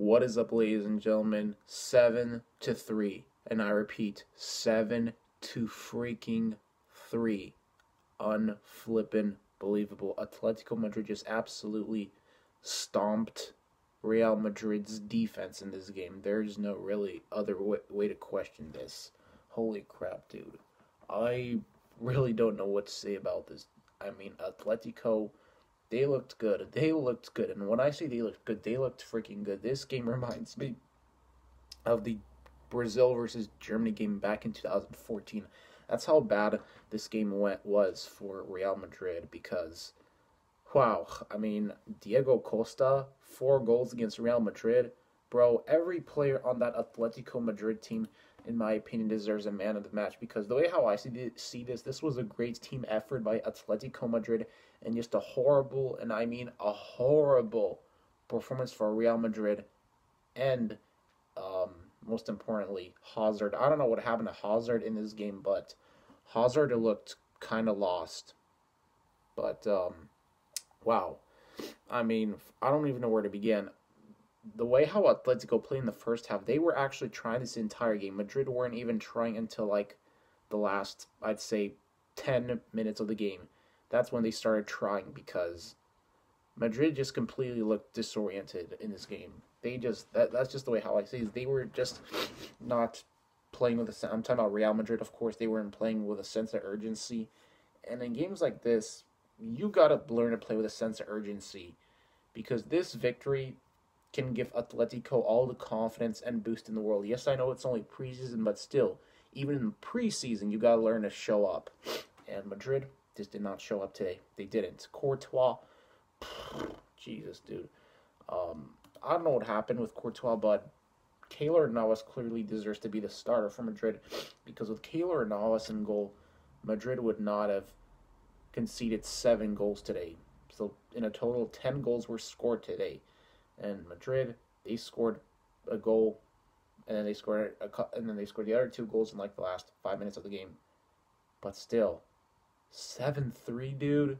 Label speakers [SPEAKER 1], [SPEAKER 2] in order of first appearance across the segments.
[SPEAKER 1] What is up, ladies and gentlemen? Seven to three, and I repeat, seven to freaking three. Unflippin' believable. Atletico Madrid just absolutely stomped Real Madrid's defense in this game. There's no really other way, way to question this. Holy crap, dude. I really don't know what to say about this. I mean, Atletico, they looked good. They looked good. And when I say they looked good, they looked freaking good. This game reminds me of the Brazil versus Germany game back in 2014. That's how bad this game went was for Real Madrid because wow, I mean, Diego Costa, four goals against Real Madrid. Bro, every player on that Atletico Madrid team in my opinion, deserves a man of the match because the way how I see see this, this was a great team effort by Atletico Madrid and just a horrible, and I mean a horrible performance for Real Madrid and um, most importantly, Hazard. I don't know what happened to Hazard in this game, but Hazard looked kind of lost. But um, wow, I mean, I don't even know where to begin the way how Atletico played in the first half, they were actually trying this entire game. Madrid weren't even trying until like the last, I'd say, 10 minutes of the game. That's when they started trying because Madrid just completely looked disoriented in this game. They just that that's just the way how I see it. They were just not playing with a I'm talking about Real Madrid, of course, they weren't playing with a sense of urgency. And in games like this, you gotta learn to play with a sense of urgency. Because this victory can give Atletico all the confidence and boost in the world. Yes, I know it's only preseason, but still, even in the preseason, you gotta learn to show up. And Madrid just did not show up today. They didn't. Courtois, Jesus, dude. Um, I don't know what happened with Courtois, but Keylor Navas clearly deserves to be the starter for Madrid because with Keylor Navas in goal, Madrid would not have conceded seven goals today. So in a total, ten goals were scored today and Madrid they scored a goal, and then they scored a and then they scored the other two goals in like the last five minutes of the game. But still, seven three, dude,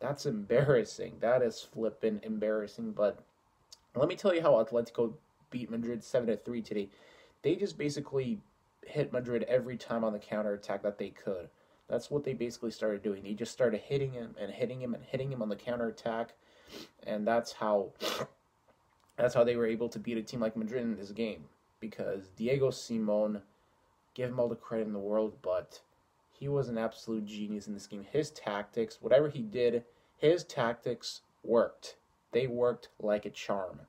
[SPEAKER 1] that's embarrassing. That is flipping embarrassing. But let me tell you how Atletico beat Madrid seven to three today. They just basically hit Madrid every time on the counter attack that they could. That's what they basically started doing. They just started hitting him and hitting him and hitting him on the counter attack, and that's how that's how they were able to beat a team like Madrid in this game because Diego Simeone, give him all the credit in the world, but he was an absolute genius in this game. His tactics, whatever he did, his tactics worked. They worked like a charm.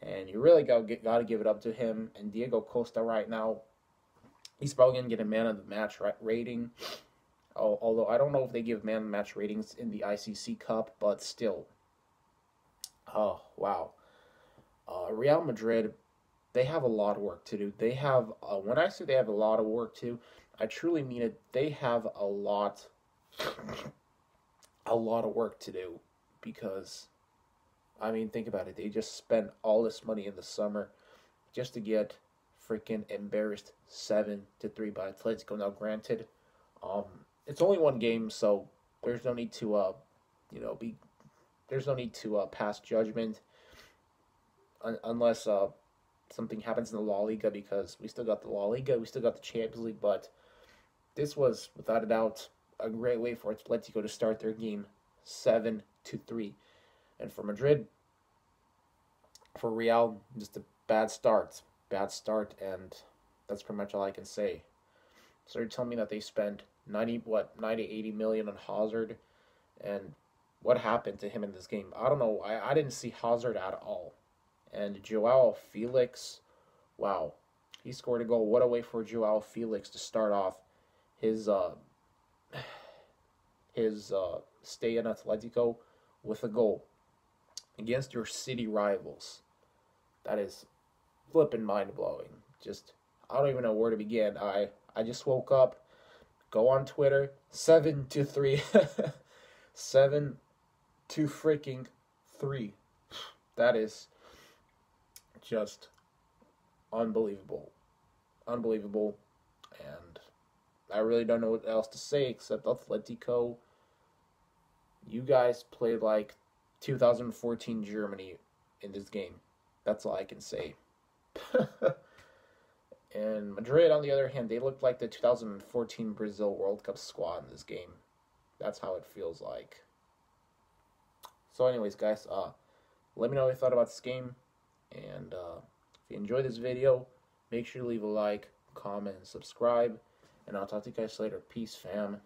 [SPEAKER 1] And you really got, got to give it up to him. And Diego Costa right now, he's probably going to get a man of the match rating. Although I don't know if they give man of the match ratings in the ICC Cup, but still. Oh, wow uh, Real Madrid, they have a lot of work to do. They have, uh, when I say they have a lot of work to, I truly mean it. They have a lot, a lot of work to do because, I mean, think about it. They just spent all this money in the summer just to get freaking embarrassed seven to three by Atletico. Now, granted, um, it's only one game, so there's no need to, uh, you know, be. There's no need to uh, pass judgment un- unless uh, something happens in the La Liga because we still got the La Liga, we still got the Champions League, but this was without a doubt a great way for Atletico to let go to start their game seven to three, and for Madrid, for Real, just a bad start, bad start, and that's pretty much all I can say. So you're telling me that they spent ninety what 90, 80 million on Hazard, and what happened to him in this game? I don't know. I, I didn't see Hazard at all. And Joao Felix, wow, he scored a goal. What a way for Joao Felix to start off his uh, his uh, stay in Atletico with a goal against your city rivals. That is flipping mind blowing. Just I don't even know where to begin. I I just woke up, go on Twitter, seven to three, seven to freaking three. That is just unbelievable. Unbelievable. And I really don't know what else to say except Atletico. You guys played like 2014 Germany in this game. That's all I can say. and Madrid, on the other hand, they looked like the 2014 Brazil World Cup squad in this game. That's how it feels like. So, anyways, guys, uh, let me know what you thought about this game. And uh, if you enjoyed this video, make sure to leave a like, comment, and subscribe. And I'll talk to you guys later. Peace, fam.